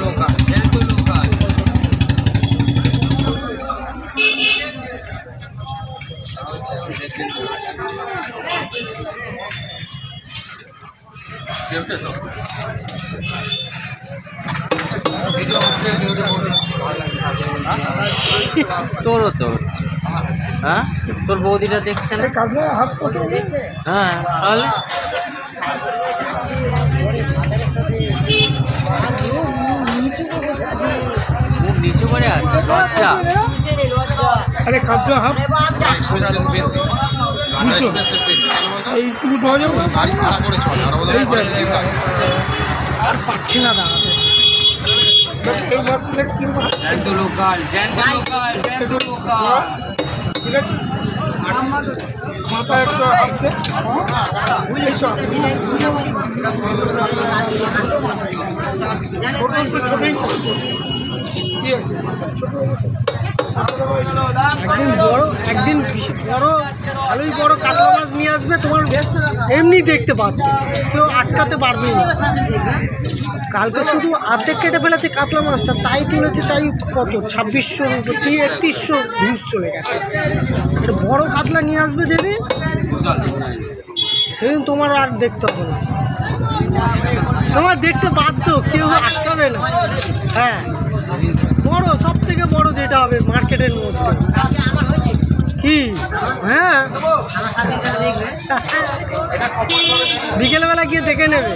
Local জ্যান্ত local video হচ্ছে ভিডিওটা বলতে ভালো লাগছে তোরও তো হ্যাঁ তোর বৌদিটা দেখছে না হ্যাঁ মুখ নিচু করে আছে লজ্জা। আরে খাদ্য হাফ এক্সপেন্সেস বেশি এক্সপেন্সেস বেশি এই তুমি পাওয়া যাবে? গাড়ি ভাড়া করে চলে আর ওদের নিজের গাড়ি আর পাচ্ছি না দাঁড়াতে জ্যান্ত লোকাল জ্যান্ত লোকাল জ্যান্ত লোকাল। আছে। মাথা একটু হাঁটছে। বুঝেছ একদিন বড় একদিন বড়, ভালোই বড় কাতলা মাছ নিয়ে আসবে, তোমার এমনি দেখতে পাচ্ছ কেউ আটকাতে পারবে না। কালকে শুধু অর্ধেক কেটে ফেলেছে কাতলা মাছটা, তাই তুলেছে, তাই কত? ছাব্বিশশো তিন একত্রিশশো ভিউজ চলে গেছে। বড় কাতলা নিয়ে আসবে যেদিন, সেদিন তোমার আর দেখতে হবে না। তোমার দেখতে বাধ্য, কেউ আটকাবে না। হ্যাঁ। বড় সব থেকে বড় যেটা হবে মার্কেটের মধ্যে। কি? হ্যাঁ। বিকেলবেলা গিয়ে দেখে নেবে।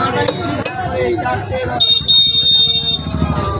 ¡Vamos! ¡Vamos!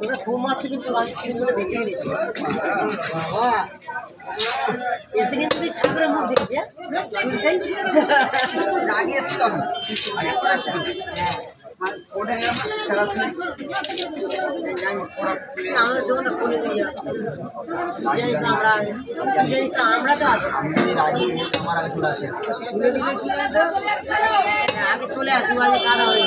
তোরা সৌমাত্র কিন্তু আমি স্ক্রিনগুলো বেঁচে গেছি হ্যাঁ। এসে কিন্তু তুই ঠাকুরের মুখ দেখছি লাগিয়েছিলাম আমাদের দোকানটা খুলে দিয়ে আমরা তো আছি। আগে চলে আসে। খুলে দিলে কি হয়েছে আগে চলে আসি কারা হয়ে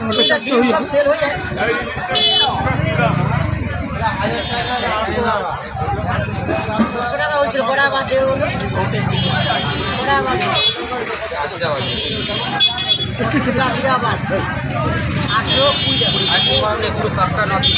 দুশো টাকা দুশো টাকা হয়েছিল বড়া বাদে হলো বড়া বাদে আশি টাকা আশি টাকা বাদ আটশো কুড়ি। আর পাক্কা নটি